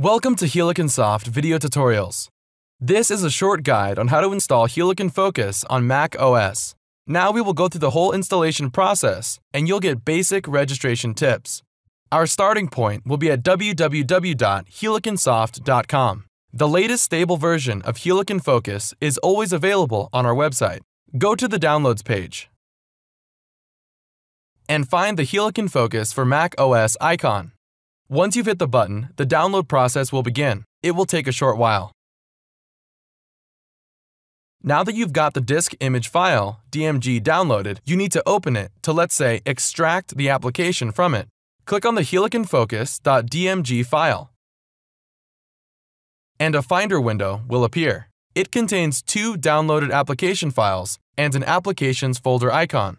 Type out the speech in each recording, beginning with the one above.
Welcome to Helicon Soft Video Tutorials. This is a short guide on how to install Helicon Focus on Mac OS. Now we will go through the whole installation process and you'll get basic registration tips. Our starting point will be at www.heliconsoft.com. The latest stable version of Helicon Focus is always available on our website. Go to the Downloads page and find the Helicon Focus for Mac OS icon. Once you've hit the button, the download process will begin. It will take a short while. Now that you've got the disk image file, DMG, downloaded, you need to open it to, let's say, extract the application from it. Click on the heliconfocus.dmg file, and a Finder window will appear. It contains two downloaded application files and an Applications folder icon.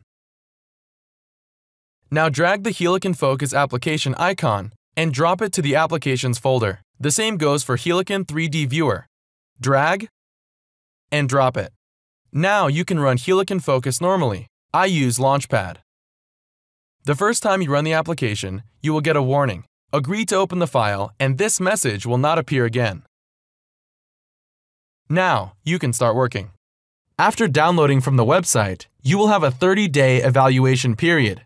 Now drag the Helicon Focus application icon and drop it to the Applications folder. The same goes for Helicon 3D Viewer. Drag and drop it. Now you can run Helicon Focus normally. I use Launchpad. The first time you run the application, you will get a warning. Agree to open the file and this message will not appear again. Now, you can start working. After downloading from the website, you will have a 30-day evaluation period.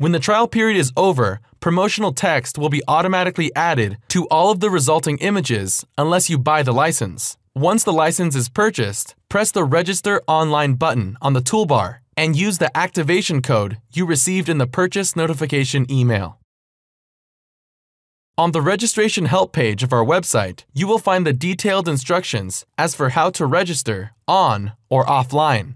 When the trial period is over, promotional text will be automatically added to all of the resulting images unless you buy the license. Once the license is purchased, press the Register Online button on the toolbar and use the activation code you received in the purchase notification email. On the registration help page of our website, you will find the detailed instructions as for how to register on or offline.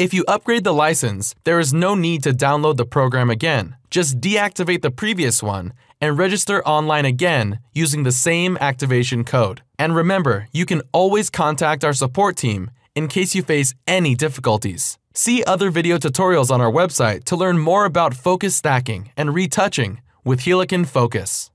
If you upgrade the license, there is no need to download the program again. Just deactivate the previous one and register online again using the same activation code. And remember, you can always contact our support team in case you face any difficulties. See other video tutorials on our website to learn more about focus stacking and retouching with Helicon Focus.